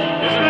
Yeah.